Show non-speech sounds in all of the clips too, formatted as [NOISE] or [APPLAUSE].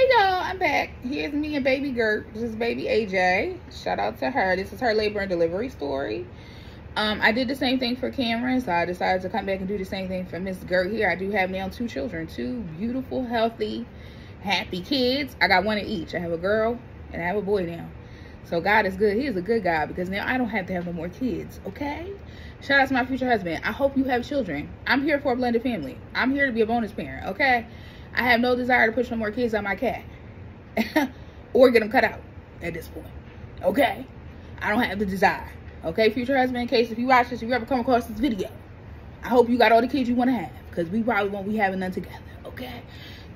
Hey y'all, I'm back. Here's me and baby Gert. This is baby AJ. Shout out to her. This is her labor and delivery story. Um, I did the same thing for Cameron, so I decided to come back and do the same thing for Miss Gert here. I do have now two children, two beautiful, healthy, happy kids. I got one of each. I have a girl and I have a boy now. So God is good. He is a good God because now I don't have to have no more kids, okay? Shout out to my future husband. I hope you have children. I'm here for a blended family. I'm here to be a bonus parent, okay? I have no desire to push no more kids on my cat [LAUGHS] or get them cut out at this point, okay? I don't have the desire, okay? Future husband, in case if you watch this, if you ever come across this video, I hope you got all the kids you want to have because we probably won't be having none together, okay?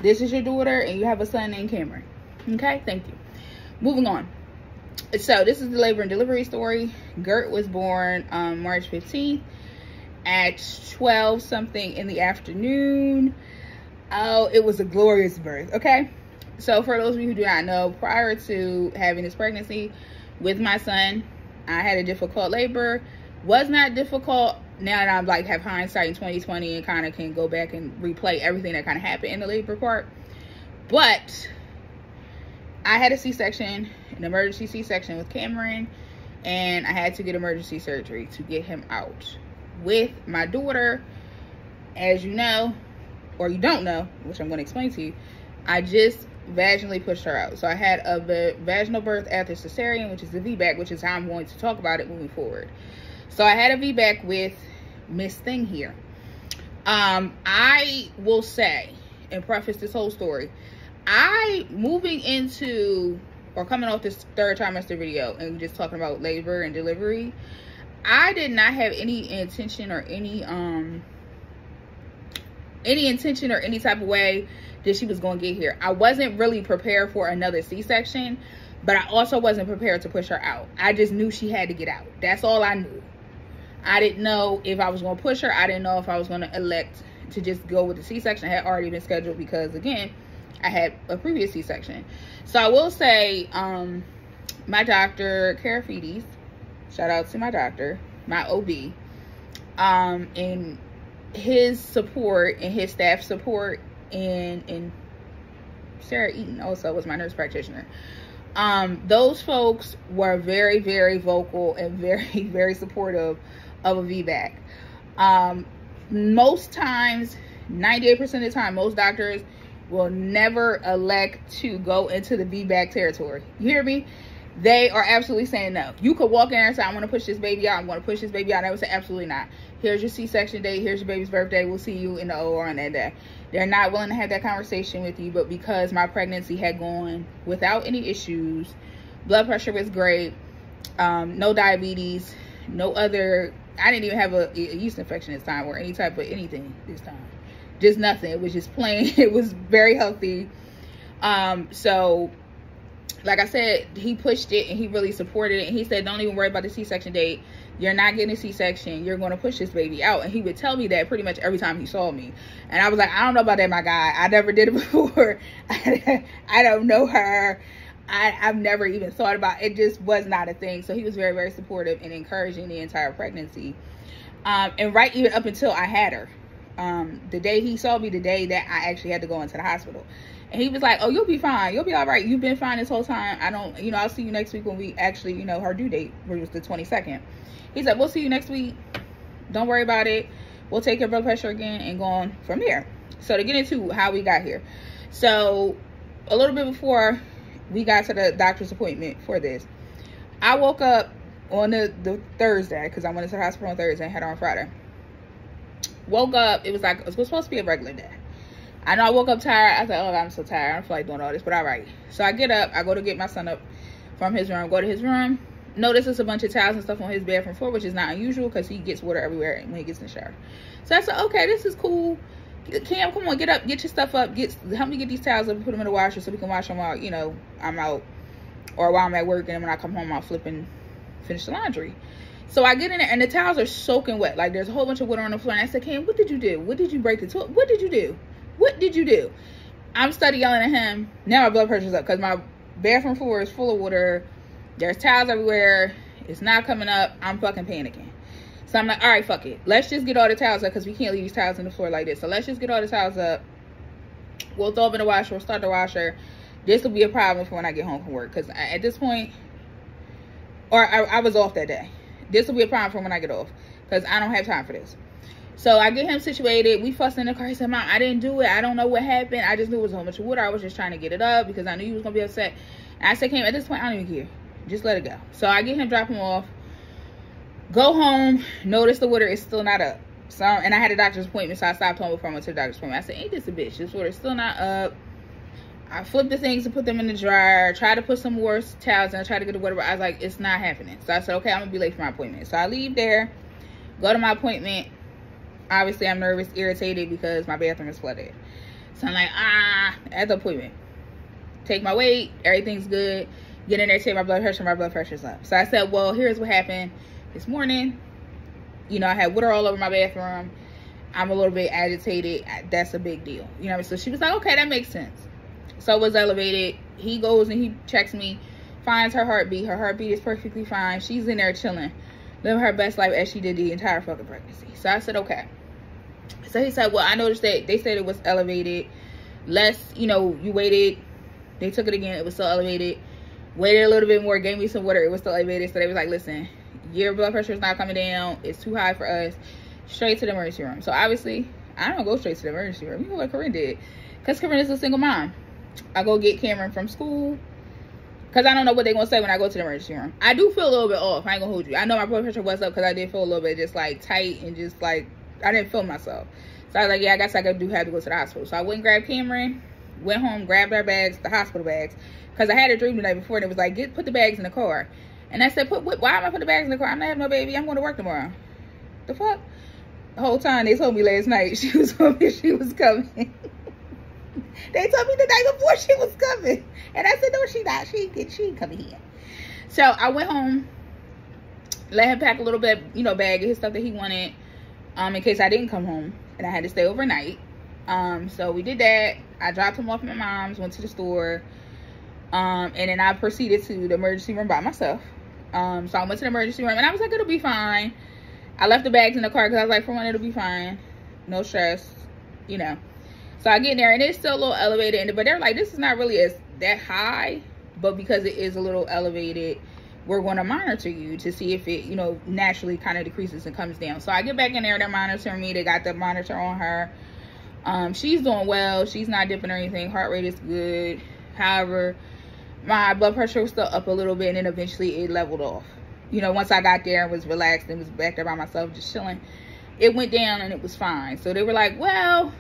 This is your daughter and you have a son named Cameron, okay? Thank you. Moving on so this is the labor and delivery story. Gert was born on March 15th at 12 something in the afternoon. Oh, it was a glorious birth, okay? So for those of you who do not know, prior to having this pregnancy with my son, I had a difficult labor. Was not difficult. Now that I'm like have hindsight in 2020 and kind of can go back and replay everything that kind of happened in the labor part. But I had a C-section, an emergency C-section with Cameron, and I had to get emergency surgery to get him out. With my daughter, as you know, or you don't know, which I'm going to explain to you, I just vaginally pushed her out. So I had a vaginal birth after cesarean, which is the VBAC, which is how I'm going to talk about it moving forward. So I had a VBAC with Miss Thing here. Um, I will say and preface this whole story I moving into or coming off this third trimester video and just talking about labor and delivery, I did not have any intention or any um any intention or any type of way that she was going to get here. I wasn't really prepared for another C-section, but I also wasn't prepared to push her out. I just knew she had to get out. That's all I knew. I didn't know if I was going to push her. I didn't know if I was going to elect to just go with the C-section. I had already been scheduled because, again, I had a previous C-section. So I will say, um, my doctor, Carafides, shout out to my doctor, my OB, um, and his support and his staff support and, and Sarah Eaton also was my nurse practitioner. Um, those folks were very, very vocal and very, [LAUGHS] very supportive of a VBAC. Um, most times, 98% of the time, most doctors will never elect to go into the VBAC territory. You hear me? They are absolutely saying no. You could walk in there and say, I want to push this baby out. I'm going to push this baby out. I would say, absolutely not. Here's your C-section date. Here's your baby's birthday. We'll see you in the OR on that day. They're not willing to have that conversation with you. But because my pregnancy had gone without any issues, blood pressure was great, um, no diabetes, no other, I didn't even have a, a yeast infection this time or any type of anything this time just nothing it was just plain [LAUGHS] it was very healthy um so like i said he pushed it and he really supported it and he said don't even worry about the c-section date you're not getting a c-section you're going to push this baby out and he would tell me that pretty much every time he saw me and i was like i don't know about that my guy i never did it [LAUGHS] before i don't know her I, I've never even thought about it. just was not a thing. So he was very, very supportive and encouraging the entire pregnancy. Um, and right even up until I had her um, the day he saw me, the day that I actually had to go into the hospital. He was like, oh, you'll be fine. You'll be all right. You've been fine this whole time. I don't, you know, I'll see you next week when we actually, you know, her due date, which was the 22nd. He's like, we'll see you next week. Don't worry about it. We'll take your blood pressure again and go on from there. So to get into how we got here. So a little bit before we got to the doctor's appointment for this, I woke up on the, the Thursday because I went to the hospital on Thursday and had on Friday woke up it was like it was supposed to be a regular day i know i woke up tired. I was like oh i'm so tired. I don't feel like doing all this but all right so i get up. I go to get my son up from his room. Go to his room. Notice there's a bunch of towels and stuff on his bathroom floor which is not unusual because he gets water everywhere when he gets in the shower. So i said okay this is cool. Cam come on get up. Get your stuff up. Get help me get these towels up and put them in the washer so we can wash them while you know i'm out or while i'm at work. And when i come home i'll flip and finish the laundry. So I get in there and the towels are soaking wet. Like there's a whole bunch of water on the floor. And I said, Cam, what did you do? What did you break the toilet? What did you do? What did you do? I'm study yelling at him. Now my blood pressure's up because my bathroom floor is full of water. There's towels everywhere. It's not coming up. I'm fucking panicking. So I'm like, all right, fuck it. Let's just get all the towels up because we can't leave these towels on the floor like this. So let's just get all the towels up. We'll throw them in the washer. We'll start the washer. this will be a problem for when I get home from work. Because at this point, or I, I was off that day. This will be a problem for when I get off. Because I don't have time for this. So I get him situated. We fussed in the car. He said, Mom, I didn't do it. I don't know what happened. I just knew it was a whole bunch of water. I was just trying to get it up because I knew you was going to be upset. And I said, Cam, at this point, I don't even care. Just let it go. So I get him, drop him off. Go home. Notice the water is still not up. So, and I had a doctor's appointment, so I stopped home before I went to the doctor's appointment. I said, ain't this a bitch? This water's still not up. I flipped the things and put them in the dryer. Tried to put some more towels and I tried to get the water, but I was like, it's not happening. So I said, okay, I'm gonna be late for my appointment. So I leave there, go to my appointment. Obviously, I'm nervous, irritated because my bathroom is flooded. So I'm like, ah, at the appointment. Take my weight, everything's good. Get in there, take my blood pressure, my blood pressure's up. So I said, well, here's what happened this morning. You know, I had water all over my bathroom. I'm a little bit agitated. That's a big deal. You know, so she was like, okay, that makes sense. So was elevated. He goes and he checks me, finds her heartbeat. Her heartbeat is perfectly fine. She's in there chilling, living her best life as she did the entire fucking pregnancy. So I said, okay. So he said, well, I noticed that they said it was elevated. Less, you know, you waited. They took it again. It was still elevated. Waited a little bit more. Gave me some water. It was still elevated. So they was like, listen, your blood pressure is not coming down. It's too high for us. Straight to the emergency room. So obviously, I don't go straight to the emergency room. You know what Koren did. Because Koren is a single mom. I go get Cameron from school. Because I don't know what they're going to say when I go to the emergency room. I do feel a little bit off. I ain't going to hold you. I know my blood pressure was up because I did feel a little bit just like tight and just like, I didn't feel myself. So I was like, yeah, I guess I do have to go to the hospital. So I went and grabbed Cameron, went home, grabbed our bags, the hospital bags. Because I had a dream the night before and it was like, get put the bags in the car. And I said, put why am I put the bags in the car? I'm not having no baby. I'm going to work tomorrow. The fuck? The whole time they told me last night [LAUGHS] she was she was coming. [LAUGHS] they told me the night before she was coming. And I said, no, she not. She did. She ain't coming here. So I went home, let him pack a little bit, you know, bag of his stuff that he wanted, um, in case I didn't come home and I had to stay overnight. Um, so we did that. I dropped him off at my mom's, went to the store, um, and then I proceeded to the emergency room by myself. Um, so I went to the emergency room and I was like, it'll be fine. I left the bags in the car because I was like, for one, it'll be fine. No stress, you know. So I get in there and it's still a little elevated, but they're like, this is not really as that high, but because it is a little elevated, we're going to monitor you to see if it, you know, naturally kind of decreases and comes down. So I get back in there, they're monitoring me. They got the monitor on her. Um, she's doing well. She's not dipping or anything. Heart rate is good. However, my blood pressure was still up a little bit and then eventually it leveled off. You know, once I got there and was relaxed and was back there by myself just chilling, it went down and it was fine. So they were like, well,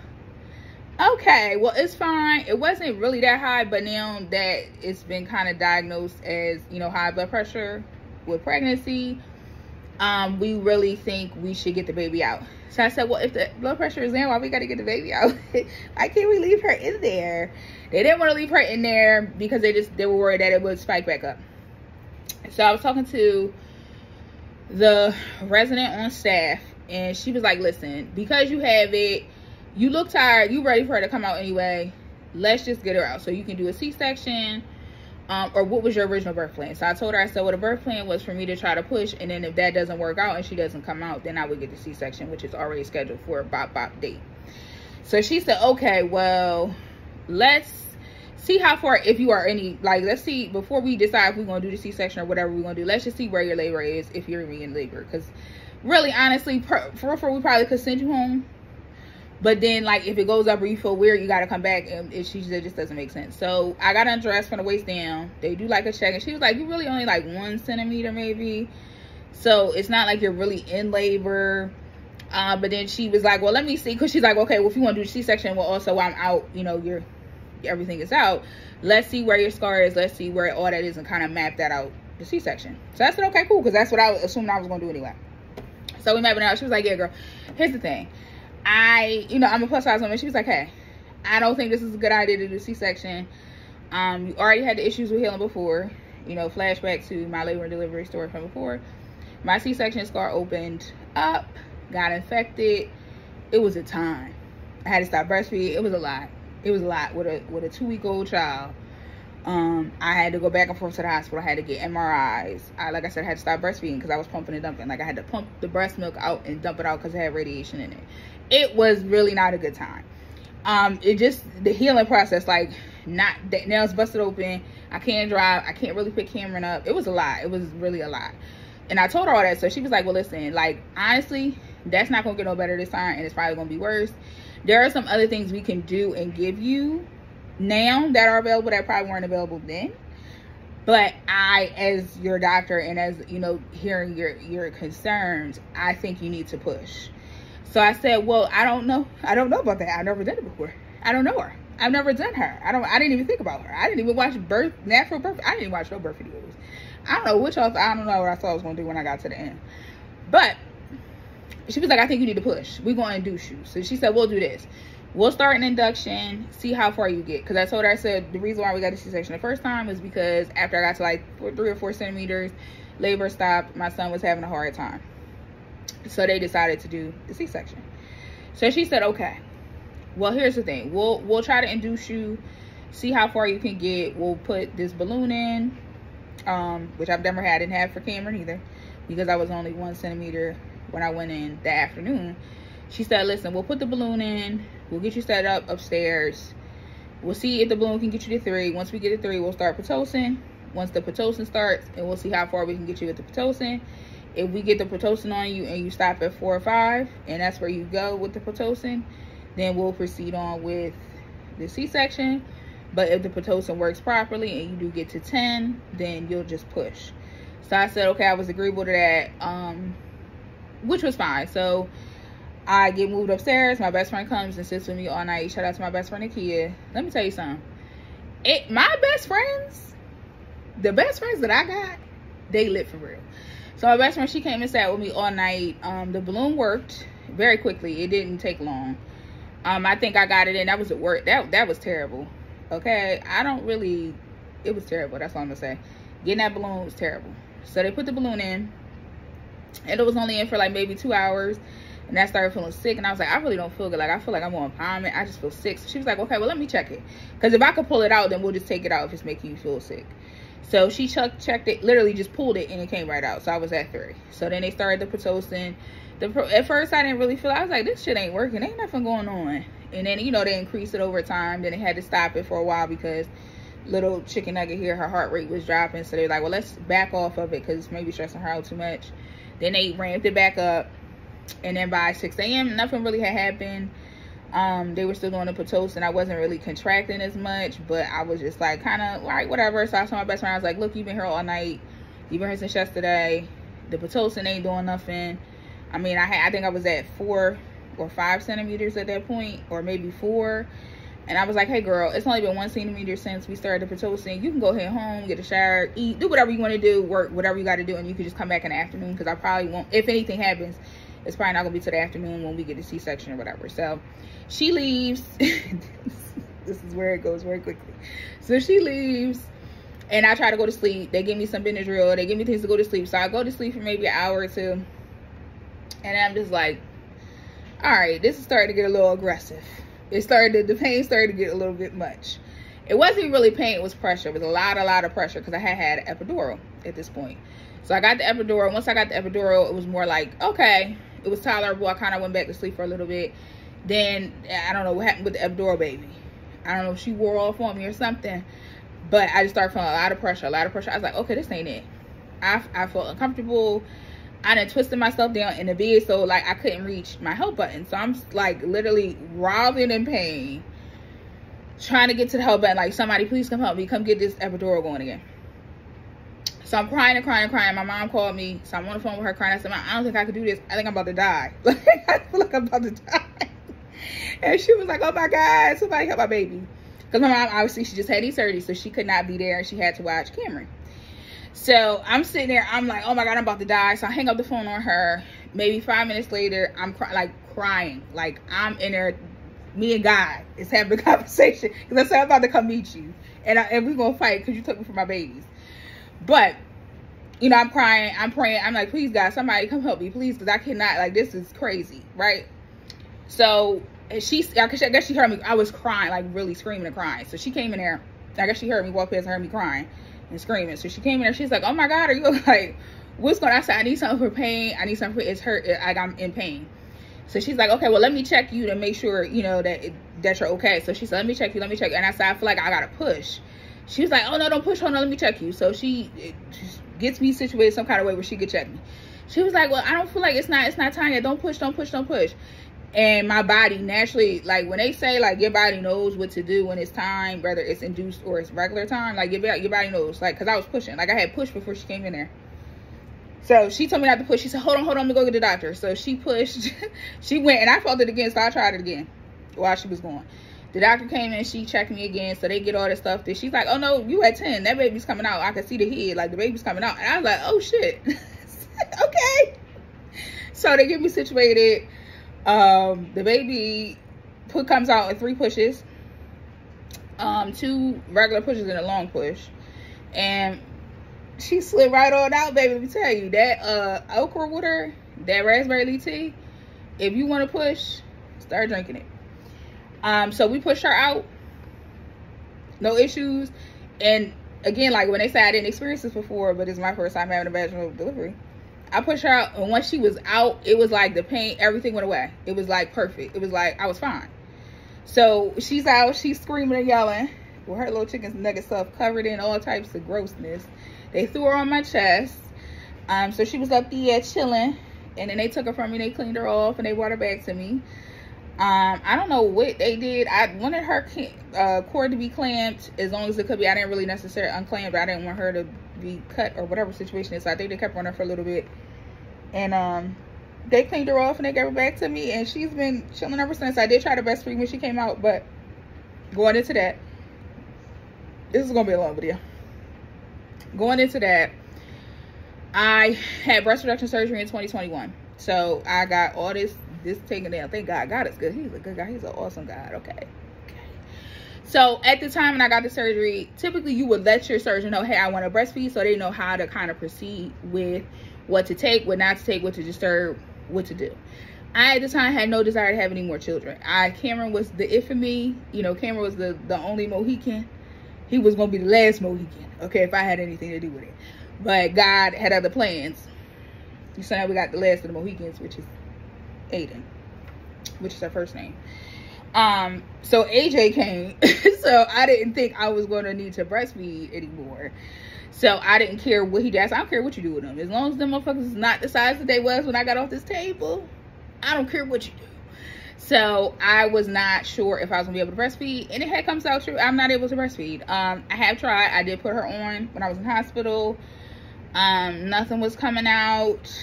okay, well, it's fine. It wasn't really that high, but now that it's been kind of diagnosed as, you know, high blood pressure with pregnancy, um, we really think we should get the baby out. So I said, well, if the blood pressure is in, why we got to get the baby out? [LAUGHS] why can't we leave her in there? They didn't want to leave her in there because they just, they were worried that it would spike back up. So I was talking to the resident on staff and she was like, listen, because you have it, you look tired, you ready for her to come out anyway. Let's just get her out. So you can do a C-section um, or what was your original birth plan? So I told her, I said, well, the birth plan was for me to try to push, and then if that doesn't work out and she doesn't come out, then I would get the C-section, which is already scheduled for a bop bop date. So she said, okay, well, let's see how far, if you are any, like, let's see, before we decide if we're to do the C-section or whatever we're to do, let's just see where your labor is if you're in labor. Because really, honestly, for, for, we probably could send you home but then, like, if it goes up or you feel weird, you got to come back. And it, she said, just doesn't make sense. So I got undressed from the waist down. They do like a check. And she was like, you really only like one centimeter maybe. So it's not like you're really in labor. Uh, but then she was like, well, let me see. Because she's like, okay, well, if you want to do C-section, well, also I'm out, you know, you're, everything is out. Let's see where your scar is. Let's see where all that is and kind of map that out, the C-section. So I said, okay, cool. Because that's what I assumed I was going to do anyway. So we mapped it out. She was like, yeah, girl, here's the thing I, you know, I'm a plus size woman. She was like, hey, I don't think this is a good idea to do C-section. Um, you already had the issues with healing before. You know, flashback to my labor and delivery story from before. My C-section scar opened up, got infected. It was a time. I had to stop breastfeeding. It was a lot. It was a lot with a with a two week old child. Um, I had to go back and forth to the hospital. I had to get MRIs. I, like I said, I had to stop breastfeeding because I was pumping and dumping. Like I had to pump the breast milk out and dump it out because it had radiation in it it was really not a good time um it just the healing process like not that nails busted open. I can't drive. I can't really pick Cameron up. It was a lot. It was really a lot. And I told her all that. So she was like, well, listen, like, honestly, that's not going to get no better this time. And it's probably going to be worse. There are some other things we can do and give you now that are available that probably weren't available then. But I, as your doctor and as, you know, hearing your, your concerns, I think you need to push. So I said, well, I don't know. I don't know about that. I've never done it before. I don't know her. I've never done her. I don't. I didn't even think about her. I didn't even watch birth, natural birth. I didn't watch no birth videos. I don't know which else. I don't know what I thought I was gonna do when I got to the end. But she was like, I think you need to push. We're going to induce you. So she said, we'll do this. We'll start an induction, see how far you get. Because I told her, I said, the reason why we got a C-section the first time was because after I got to like four, three or four centimeters, labor stopped. My son was having a hard time. So they decided to do the C-section. So she said, okay. Well, here's the thing. We'll we'll try to induce you, see how far you can get. We'll put this balloon in, um, which I've never had, didn't have for Cameron either, because I was only one centimeter when I went in that afternoon. She said, listen, we'll put the balloon in. We'll get you set up upstairs. We'll see if the balloon can get you to three. Once we get to three, we'll start Pitocin. Once the Pitocin starts, and we'll see how far we can get you with the Pitocin. If we get the Pitocin on you and you stop at four or five, and that's where you go with the Pitocin, then we'll proceed on with the C-section. But if the Pitocin works properly and you do get to 10, then you'll just push. So I said, okay, I was agreeable to that. Um, which was fine. So I get moved upstairs. My best friend comes and sits with me all night. Shout out to my best friend Nakia. Let me tell you something. It my best friends, the best friends that I got, they lit for real. So my best friend, she came and sat with me all night. Um, the balloon worked very quickly. It didn't take long. Um, I think I got it in. That was at work. That that was terrible. Okay, I don't really. It was terrible. That's all I'm gonna say. Getting that balloon was terrible. So they put the balloon in and it was only in for like maybe two hours and I started feeling sick and I was like I really don't feel good like I feel like I'm on empowerment I just feel sick so she was like okay well let me check it because if I could pull it out then we'll just take it out if it's making you feel sick so she checked checked it literally just pulled it and it came right out. So I was at three. So then they started the Pitocin. The at first I didn't really feel I was like this shit ain't working. Ain't nothing going on. And then you know they increased it over time. Then they had to stop it for a while because little chicken nugget here her heart rate was dropping. So they're like well let's back off of it because maybe stressing her out too much. Then they ramped it back up. And then by 6 a.m., nothing really had happened. Um, they were still doing the Pitocin. I wasn't really contracting as much, but I was just like kind of like whatever. So I told my best friend, I was like, look, you've been here all night. You've been here since yesterday. The Pitocin ain't doing nothing. I mean, I had, I think I was at four or five centimeters at that point, or maybe four. And I was like, hey girl, it's only been one centimeter since we started the Pitocin. You can go ahead home, get a shower, eat, do whatever you want to do, work, whatever you got to do. And you can just come back in the afternoon because I probably won't, if anything happens, it's probably not to be till the afternoon when we get the C-section or whatever. So she leaves. [LAUGHS] this is where it goes very quickly. So she leaves and I try to go to sleep. They give me some Benadryl. They give me things to go to sleep. So I go to sleep for maybe an hour or two. And I'm just like, all right, this is starting to get a little aggressive it started, the pain started to get a little bit much. It wasn't really pain, it was pressure. It was a lot, a lot of pressure because I had had epidural at this point. So I got the epidural. Once I got the epidural, it was more like, okay, it was tolerable. I kind of went back to sleep for a little bit. Then, I don't know what happened with the epidural baby. I don't know if she wore off on me or something. But I just started feeling a lot of pressure, a lot of pressure. I was like, okay, this ain't it. I, I felt uncomfortable. I done twisted myself down in the bed so like I couldn't reach my help button. So I'm like literally writhing in pain. Trying to get to the help button. Like somebody please come help me. Come get this epidural going again. So I'm crying and crying and crying. My mom called me. So I'm on the phone with her crying. I said, I don't think I can do this. I think I'm about to die. [LAUGHS] Like I feel like I'm about to die. [LAUGHS] And she was like, oh my God, somebody help my baby. Because my mom, obviously, she just had these surgery, so she could not be there and she had to watch Cameron. So I'm sitting there, I'm like, oh my God, I'm about to die. So I hang up the phone on her. Maybe five minutes later, I'm cry like crying. Like I'm in there, me and God is having a [LAUGHS] conversation. Because I said, I'm about to come meet you. And, I, and we're going to fight because you took me for my babies. But, you know, I'm crying, I'm praying. I'm like, please God, somebody come help me, please. Because I cannot, like, this is crazy, right? So she, I guess she heard me. I was crying, like really screaming and crying. So she came in there. I guess she heard me walk past and heard me crying and screaming. So she came in there. She's like, "Oh my God, are you [LAUGHS] like, what's going?" on? I said, "I need something for pain. I need something for it's hurt. Like I'm in pain." So she's like, "Okay, well, let me check you to make sure you know that that you're okay. So she said, let me check you, let me check you. And I said, I feel like I gotta push. She was like, oh no, don't push, on, let me check you. So she gets me situated some kind of way where she could check me. She was like, well, I don't feel like it's not, it's not time yet. Don't push, don't push, don't push. And my body naturally, like when they say like your body knows what to do when it's time, whether it's induced or it's regular time, like your, your body knows. Like, cause I was pushing, like I had pushed before she came in there. So she told me not to push. She said, hold on, hold on, let me go get the doctor. So she pushed, [LAUGHS] she went and I felt it again. So I tried it again while she was going. The doctor came in, she checked me again. So they get all this stuff. That she's like, oh no, you at 10. That baby's coming out. I can see the head, like the baby's coming out. And I was like, oh shit. [LAUGHS] okay. So they get me situated. Um, the baby put comes out in three pushes. Um, two regular pushes and a long push. And she slid right on out, baby. Let me tell you, that uh okra water, that raspberry tea, if you want to push, start drinking it. Um, so we pushed her out. No issues. And again, like when they say I didn't experience this before, but it's my first time having a vaginal delivery. I pushed her out, and once she was out, it was like the pain, everything went away. It was like perfect. It was like I was fine. So she's out, she's screaming and yelling with her little chicken nugget stuff covered in all types of grossness. They threw her on my chest. Um, so she was up there chilling. And then they took her from me. They cleaned her off and they brought her back to me. Um, I don't know what they did. I wanted her uh, cord to be clamped as long as it could be. I didn't really necessarily unclamp. But I didn't want her to be cut or whatever situation is. So I think they kept on her for a little bit. And um, they cleaned her off and they gave her back to me. And she's been chilling ever since. I did try to breastfeed when she came out. But going into that, this is to be a long video going into that, I had breast reduction surgery in 2021. So I got all this this taken down. Thank God. God is good. He's a good guy. He's an awesome God. Okay. okay. So at the time when I got the surgery, typically you would let your surgeon know, hey, I want to breastfeed, so they know how to kind of proceed with what to take, what not to take, what to disturb, what to do. I at the time had no desire to have any more children. I Cameron was the if for me. You know, Cameron was the the only Mohican he was gonna be the last Mohican, okay, if I had anything to do with it. But God had other plans. So now we got the last of the Mohicans, which is Aiden, which is her first name. Um, so AJ came, [LAUGHS] so I didn't think I was gonna need to breastfeed anymore. So I didn't care what he does. I don't care what you do with them. As long as them motherfuckers is not the size that they was when I got off this table, I don't care what you do. So I was not sure if I was gonna be able to breastfeed. And it had comes out true. I'm not able to breastfeed. Um, I have tried. I did put her on when I was in hospital. Um, nothing was coming out.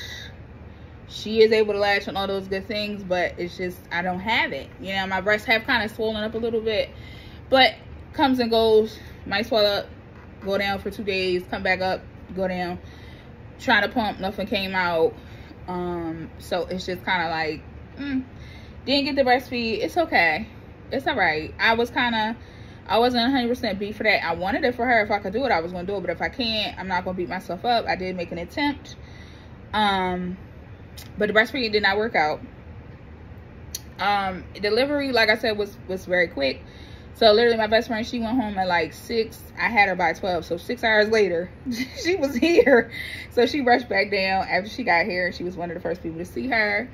She is able to latch on all those good things, but it's just I don't have it. You know, my breasts have kind of swollen up a little bit, but comes and goes. Might swell up, go down for two days, come back up, go down. Trying to pump, nothing came out. Um, so it's just kind of like. Mm didn't get the breastfeed. It's okay. It's all right. I was kind of, I wasn't 100% beat for that. I wanted it for her. If I could do it, I was going to do it. But if I can't, I'm not going to beat myself up. I did make an attempt. Um, but the breastfeed did not work out. Um, delivery, like I said, was, was very quick. So literally my best friend, she went home at like six. I had her by 12. So six hours later, [LAUGHS] she was here. So she rushed back down after she got here. She was one of the first people to see her.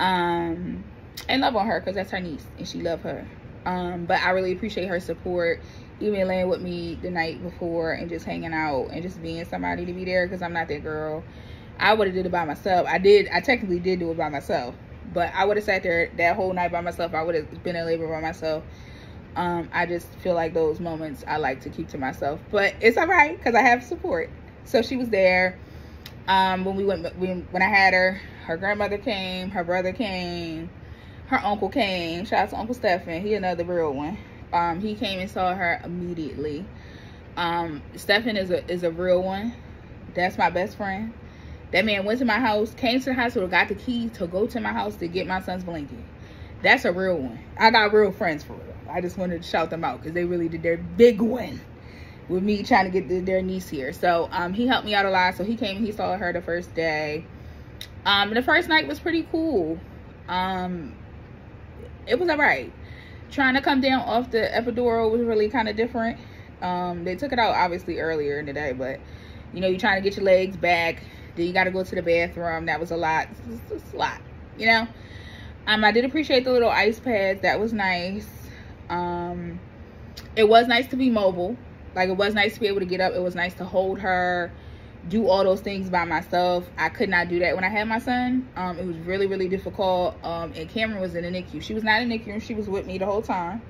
Um, and love on her because that's her niece and she love her um but i really appreciate her support even laying with me the night before and just hanging out and just being somebody to be there because i'm not that girl i would have did it by myself i did i technically did do it by myself but i would have sat there that whole night by myself i would have been in labor by myself um i just feel like those moments i like to keep to myself but it's all right because i have support so she was there um when we went when, when i had her her grandmother came her brother came her uncle came. Shout out to Uncle Stephen. He another real one. Um, he came and saw her immediately. Um, Stephen is a is a real one. That's my best friend. That man went to my house, came to the hospital, got the key to go to my house to get my son's blanket. That's a real one. I got real friends for real. I just wanted to shout them out because they really did their big one with me trying to get the, their niece here. So um, he helped me out a lot. So he came and he saw her the first day. Um, the first night was pretty cool. Um, it was all right. Trying to come down off the epidural was really kind of different. Um, they took it out obviously earlier in the day, but you know, you're trying to get your legs back. Then you got to go to the bathroom. That was a lot. It's a lot, you know. Um, I did appreciate the little ice pads. That was nice. Um, it was nice to be mobile. Like it was nice to be able to get up. It was nice to hold her, do all those things by myself. I could not do that when I had my son. Um, it was really, really difficult. Um, and Cameron was in the NICU. She was not in NICU and she was with me the whole time.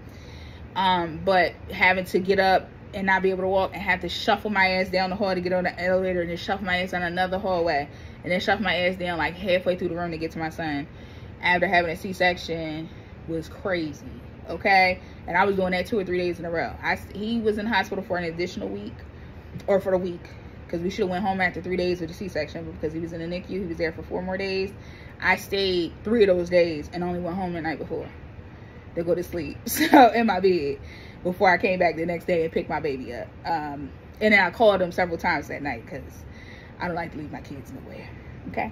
Um, but having to get up and not be able to walk and have to shuffle my ass down the hall to get on the elevator and then shuffle my ass on another hallway and then shuffle my ass down like halfway through the room to get to my son after having a C-section was crazy. Okay, and I was doing that two or three days in a row. I he was in hospital for an additional week, or for the week, because we should have went home after three days of the C-section because he was in the NICU. He was there for four more days. I stayed three of those days and only went home the night before to go to sleep. [LAUGHS] So in my bed before I came back the next day and picked my baby up. Um, and then I called him several times that night because I don't like to leave my kids nowhere. Okay.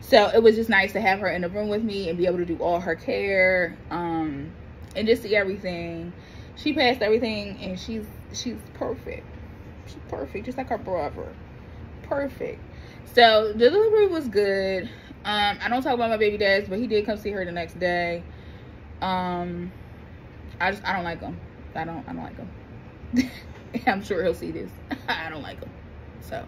So it was just nice to have her in the room with me and be able to do all her care um, and just see everything. She passed everything and she's she's perfect. She's perfect, just like her brother. Perfect. So the delivery was good. Um, I don't talk about my baby dads, but he did come see her the next day. Um, I just I don't like him. I don't I don't like him. [LAUGHS] I'm sure he'll see this. [LAUGHS] I don't like him. So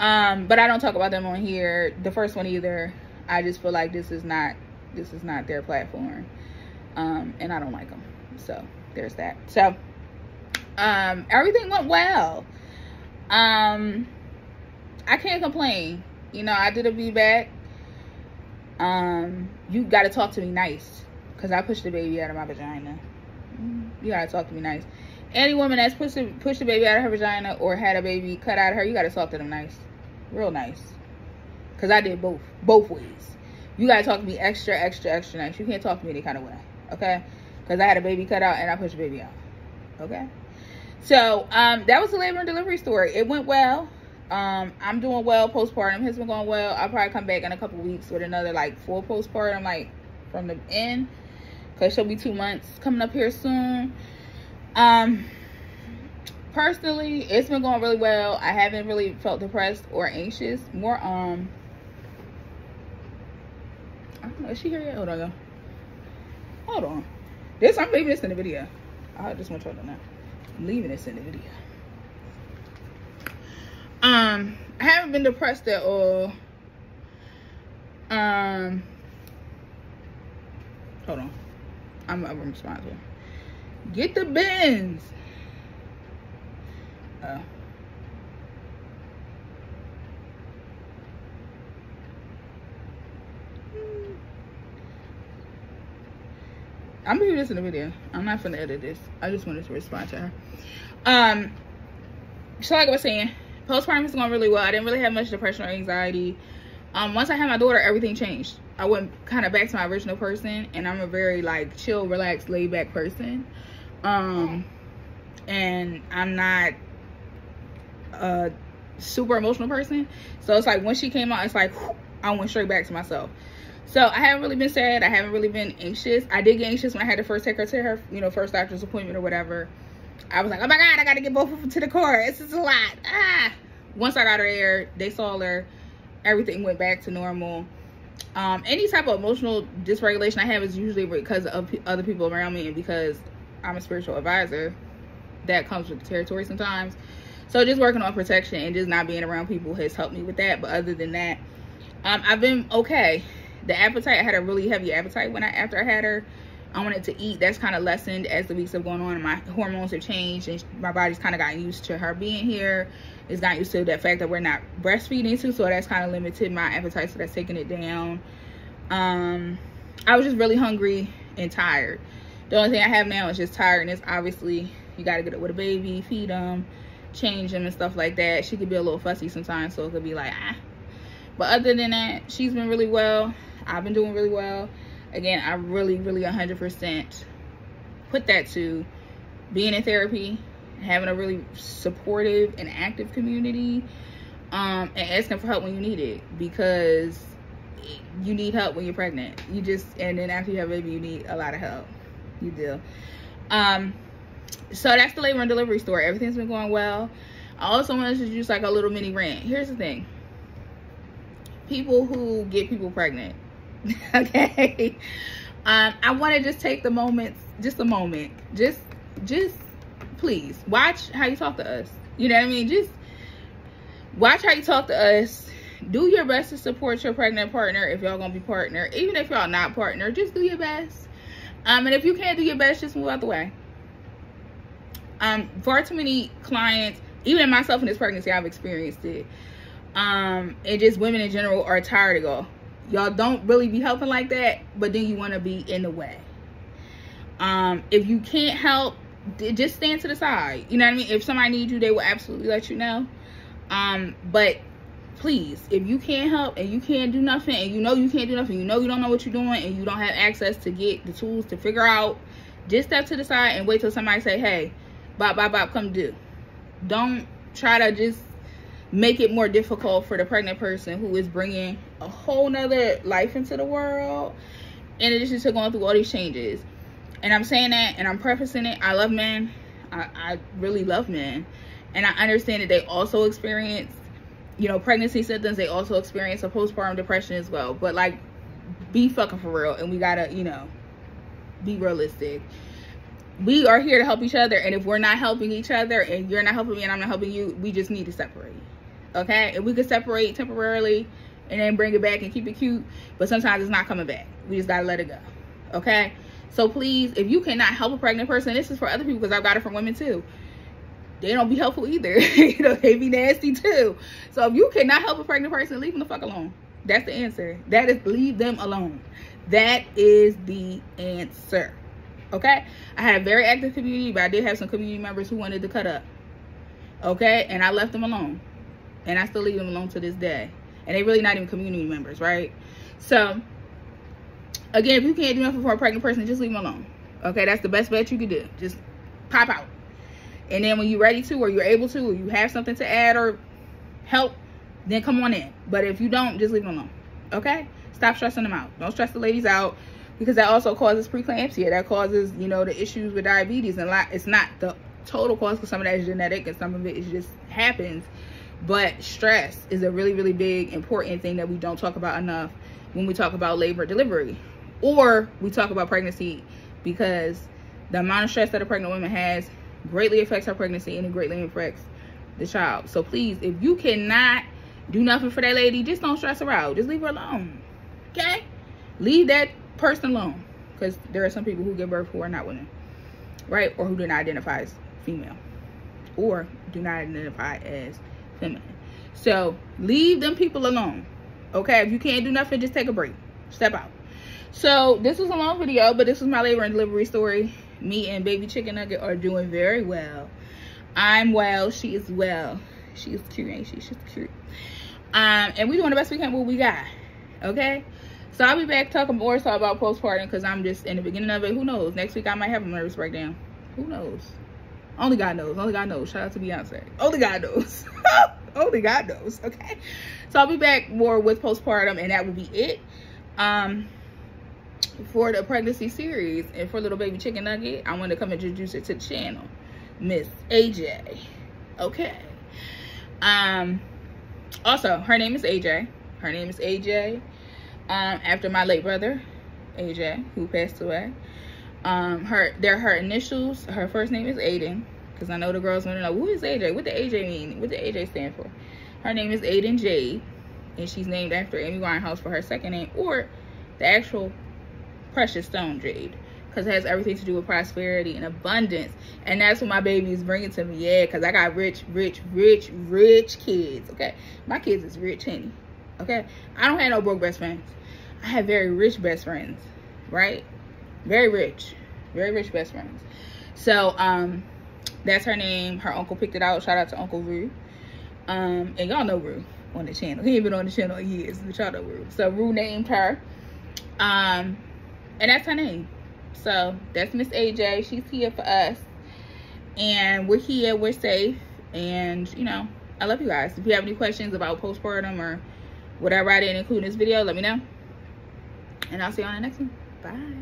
um but I don't talk about them on here. The first one either. I just feel like this is not this is not their platform. Um and I don't like them. So there's that. So um everything went well. Um I can't complain. You know, I did a VBAC. Um you got to talk to me nice cuz I pushed the baby out of my vagina. You gotta talk to me nice. Any woman that's pushed a, pushed a baby out of her vagina or had a baby cut out of her, you gotta talk to them nice. Real nice. Cause I did both. Both ways. You gotta talk to me extra, extra, extra nice. You can't talk to me any kind of way. Okay? Because I had a baby cut out and I pushed a baby out. Okay? So, um, that was the labor and delivery story. It went well. Um, I'm doing well postpartum. Has been going well. I'll probably come back in a couple weeks with another like full postpartum, like from the end because she'll be two months coming up here soon. Um personally it's been going really well. I haven't really felt depressed or anxious. More um i don't know is she here yet? Hold on hold on. This i'm leaving this in the video. I just want y'all to know. I'm leaving this in the video. Um i haven't been depressed at all. Um hold on I'm, I'm responsible. Get the bins. Uh, I'm gonna do this in the video. I'm not gonna edit this. I just wanted to respond to her. Um, so like I was saying, postpartum is going really well. I didn't really have much depression or anxiety. Um, once I had my daughter, everything changed. I went kind of back to my original person and I'm a very like chill, relaxed, laid back person. Um, and I'm not a super emotional person. So it's like when she came out, it's like I went straight back to myself. So I haven't really been sad. I haven't really been anxious. I did get anxious when I had to first take her to her, you know, first doctor's appointment or whatever. I was like, oh my God, I got to get both of them to the car. This is a lot. Ah. Once I got her there, they saw her. Everything went back to normal um, any type of emotional dysregulation I have is usually because of other people around me and because I'm a spiritual advisor. That comes with the territory sometimes. So just working on protection and just not being around people has helped me with that. But other than that, um, I've been okay. The appetite, I had a really heavy appetite when I after I had her. I wanted to eat. That's kind of lessened as the weeks have gone on and my hormones have changed and my body's kind of gotten used to her being here. It's not used to the fact that we're not breastfeeding too so that's kind of limited my appetite so that's taking it down. Um i was just really hungry and tired. The only thing i have now is just tiredness obviously. You got to get up with a baby feed them change them and stuff like that. She could be a little fussy sometimes so it could be like ah. But other than that she's been really well. I've been doing really well again i really really 100 percent put that to being in therapy having a really supportive and active community um, and asking for help when you need it because you need help when you're pregnant. You just and then after you have a baby you need a lot of help. You do. Um so that's the labor and delivery story everything's been going well. I also wanted to just like a little mini rant. Here's the thing. People who get people pregnant [LAUGHS] okay um i want to just take the moment just a moment just just please watch how you talk to us. You know what I mean? Just watch how you talk to us. Do your best to support your pregnant partner if y'all gonna be partner. Even if y'all not partner, just do your best. Um, and if you can't do your best, just move out the way. Um, far too many clients, even myself in this pregnancy, I've experienced it. Um, and just women in general are tired of y'all. Y'all don't really be helping like that, but then you want to be in the way. Um, if you can't help, just stand to the side. You know what I mean? If somebody needs you, they will absolutely let you know. Um, but please, if you can't help and you can't do nothing and you know you can't do nothing, you know you don't know what you're doing and you don't have access to get the tools to figure out, just step to the side and wait till somebody say, hey, bop, bop, bop, come do. Don't try to just make it more difficult for the pregnant person who is bringing a whole nother life into the world in addition to going through all these changes. And i'm saying that and i'm prefacing it i love men. I, I really love men. And i understand that they also experience you know pregnancy symptoms. They also experience a postpartum depression as well. But like be fucking for real and we gotta you know be realistic. We are here to help each other and if we're not helping each other and you're not helping me and i'm not helping you we just need to separate okay? If we could separate temporarily and then bring it back and keep it cute but sometimes it's not coming back. We just gotta let it go okay? So please if you cannot help a pregnant person this is for other people because i've got it from women too. They don't be helpful either. [LAUGHS] You know they be nasty too. So if you cannot help a pregnant person leave them the fuck alone. That's the answer. That is leave them alone. That is the answer okay? I had very active community but i did have some community members who wanted to cut up okay? And i left them alone and I still leave them alone to this day. And they really not even community members, right? So, again, if you can't do nothing for a pregnant person, just leave them alone. Okay, that's the best bet you could do. Just pop out. And then when you're ready to, or you're able to, or you have something to add or help, then come on in. But if you don't, just leave them alone. Okay? Stop stressing them out. Don't stress the ladies out because that also causes preeclampsia. That causes, you know, the issues with diabetes. And it's not the total cause because some of that is genetic and some of it is just happens but stress is a really really big important thing that we don't talk about enough when we talk about labor delivery or we talk about pregnancy because the amount of stress that a pregnant woman has greatly affects her pregnancy and it greatly affects the child. So please if you cannot do nothing for that lady just don't stress her out. Just leave her alone okay? Leave that person alone because there are some people who give birth who are not women right? Or who do not identify as female or do not identify as feminine. So leave them people alone. Okay, if you can't do nothing, just take a break. Step out. So this was a long video, but this was my labor and delivery story. Me and baby chicken nugget are doing very well. I'm well. She is well. She is cute, ain't she? She's cute. Um, and we doing the best we can with what we got. Okay. So I'll be back talking more so about postpartum because I'm just in the beginning of it. Who knows? Next week I might have a nervous breakdown. Who knows? Only God knows. Only God knows. Shout out to Beyonce. Only God knows. [LAUGHS] Only God knows. Okay. So I'll be back more with postpartum and that will be it. Um for the pregnancy series and for little baby chicken nugget, I want to come introduce it to the channel. Miss AJ. Okay. Um also her name is AJ. Her name is AJ. Um, after my late brother, AJ, who passed away. Um, her they're her initials. Her first name is Aiden, because I know the girls want to know who is AJ. What the AJ mean? What the AJ stand for? Her name is Aiden Jade, and she's named after Amy Winehouse for her second name, or the actual precious stone Jade, because it has everything to do with prosperity and abundance, and that's what my baby is bringing to me. Yeah, because I got rich, rich, rich, rich kids. Okay, my kids is rich, honey. Okay, I don't have no broke best friends. I have very rich best friends, right? Very rich. Very rich best friends. So um that's her name. Her uncle picked it out. Shout out to uncle rue. Um and y'all know rue on the channel. He ain't been on the channel in years but y'all know rue. So rue named her. Um and that's her name. So that's miss aj she's here for us. And we're here. We're safe. And you know i love you guys. If you have any questions about postpartum or whatever i didn't include in this video let me know. And i'll see you on the next one. Bye